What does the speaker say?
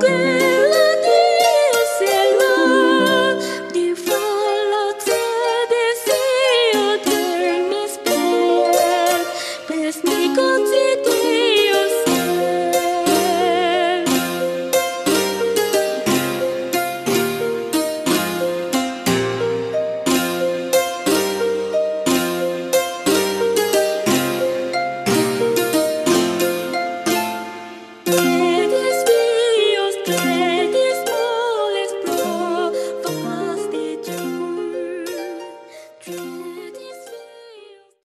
good.